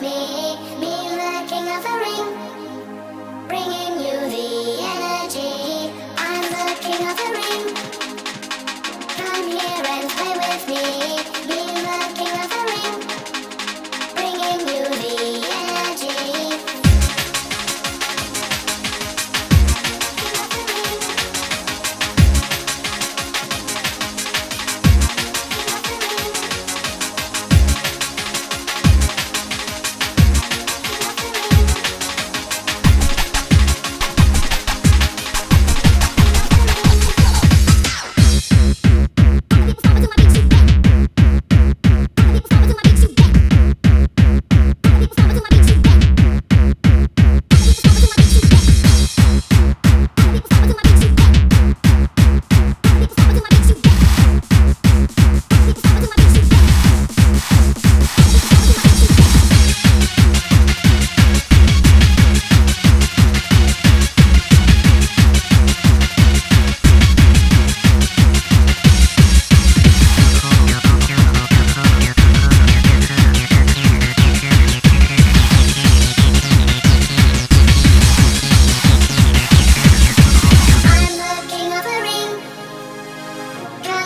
me.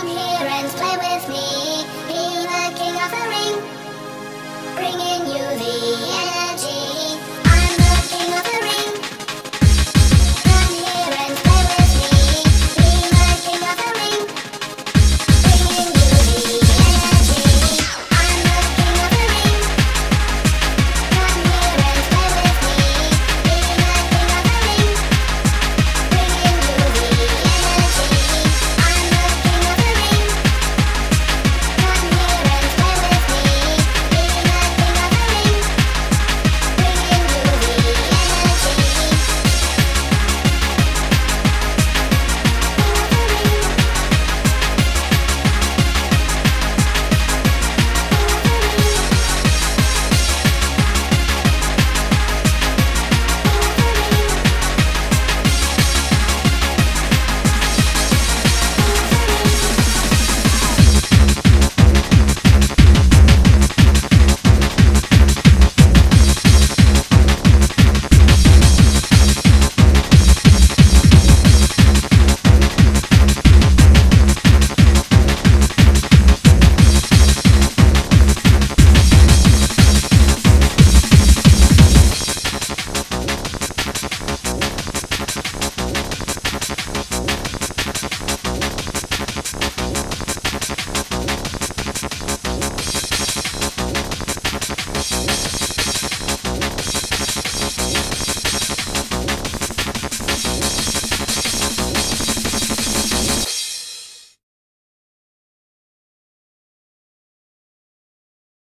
come here and play with me. Be the king of the ring, bringing you the end.